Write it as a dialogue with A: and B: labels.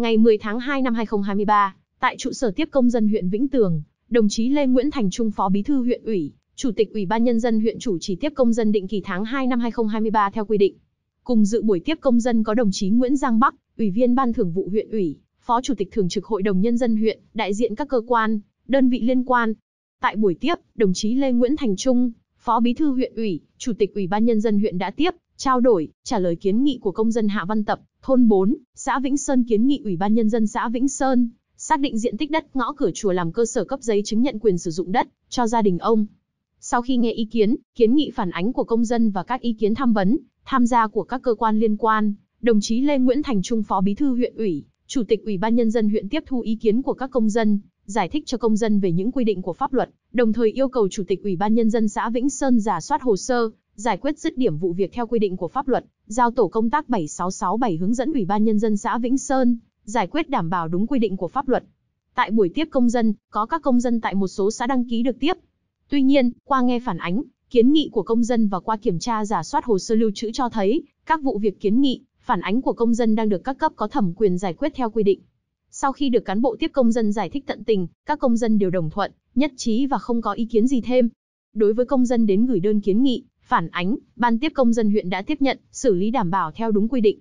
A: Ngày 10 tháng 2 năm 2023, tại trụ sở tiếp công dân huyện Vĩnh Tường, đồng chí Lê Nguyễn Thành Trung Phó Bí thư huyện ủy, Chủ tịch Ủy ban nhân dân huyện chủ trì tiếp công dân định kỳ tháng 2 năm 2023 theo quy định. Cùng dự buổi tiếp công dân có đồng chí Nguyễn Giang Bắc, Ủy viên Ban Thường vụ huyện ủy, Phó Chủ tịch Thường trực Hội đồng nhân dân huyện, đại diện các cơ quan, đơn vị liên quan. Tại buổi tiếp, đồng chí Lê Nguyễn Thành Trung, Phó Bí thư huyện ủy, Chủ tịch Ủy ban nhân dân huyện đã tiếp, trao đổi, trả lời kiến nghị của công dân Hạ Văn Tập, thôn 4, xã Vĩnh Sơn kiến nghị Ủy ban nhân dân xã Vĩnh Sơn xác định diện tích đất ngõ cửa chùa làm cơ sở cấp giấy chứng nhận quyền sử dụng đất cho gia đình ông. Sau khi nghe ý kiến, kiến nghị phản ánh của công dân và các ý kiến tham vấn, tham gia của các cơ quan liên quan, đồng chí Lê Nguyễn Thành Trung Phó Bí thư huyện ủy, Chủ tịch Ủy ban nhân dân huyện tiếp thu ý kiến của các công dân, giải thích cho công dân về những quy định của pháp luật, đồng thời yêu cầu Chủ tịch Ủy ban nhân dân xã Vĩnh Sơn giả soát hồ sơ, giải quyết dứt điểm vụ việc theo quy định của pháp luật, giao tổ công tác 7667 hướng dẫn Ủy ban nhân dân xã Vĩnh Sơn giải quyết đảm bảo đúng quy định của pháp luật. Tại buổi tiếp công dân, có các công dân tại một số xã đăng ký được tiếp. Tuy nhiên, qua nghe phản ánh, kiến nghị của công dân và qua kiểm tra giả soát hồ sơ lưu trữ cho thấy, các vụ việc kiến nghị, phản ánh của công dân đang được các cấp có thẩm quyền giải quyết theo quy định. Sau khi được cán bộ tiếp công dân giải thích tận tình, các công dân đều đồng thuận, nhất trí và không có ý kiến gì thêm. Đối với công dân đến gửi đơn kiến nghị, phản ánh, ban tiếp công dân huyện đã tiếp nhận, xử lý đảm bảo theo đúng quy định.